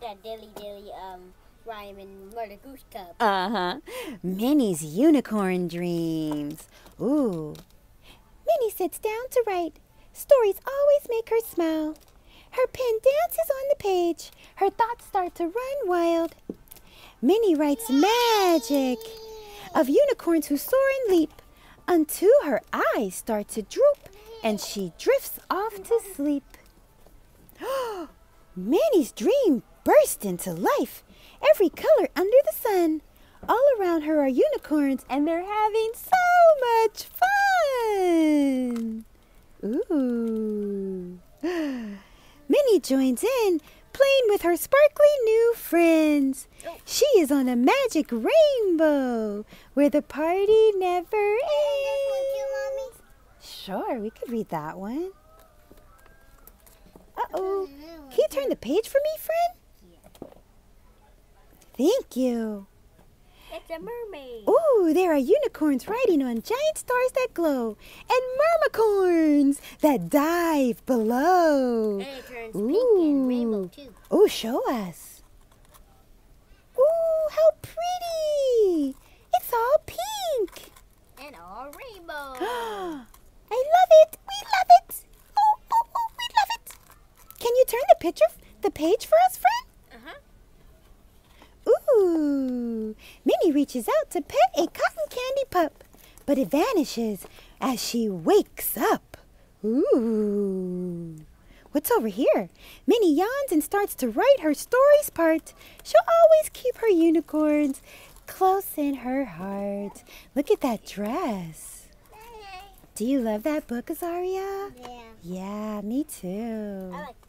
that dilly dilly um rhyme in Mother Goose Club. Uh huh. Minnie's unicorn dreams. Ooh. Minnie sits down to write. Stories always make her smile. Her pen dances on the page. Her thoughts start to run wild. Minnie writes magic of unicorns who soar and leap until her eyes start to droop and she drifts off to sleep. Minnie's dream burst into life. Every color under the sun. All around her are unicorns and they're having so much fun. Ooh. Minnie joins in, playing with her sparkly new friends. She is on a magic rainbow where the party never ends. Sure, we could read that one. Uh oh. Can you turn the page for me, friend? Thank you. It's a mermaid. Ooh, there are unicorns riding on giant stars that glow, and mermicorns that dive below. And it turns pink and rainbow too. Oh, show us. Ooh, how pretty! It's all pink. And all rainbow. I love it. We love it. Oh, oh, oh, we love it. Can you turn the picture, the page for us, friend? Ooh. Minnie reaches out to pet a cotton candy pup, but it vanishes as she wakes up. Ooh. What's over here? Minnie yawns and starts to write her story's part. She'll always keep her unicorns close in her heart. Look at that dress. Do you love that book, Azaria? Yeah. Yeah, me too. I like